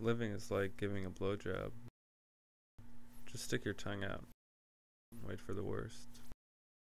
living is like giving a blowjob. Just stick your tongue out. Wait for the worst.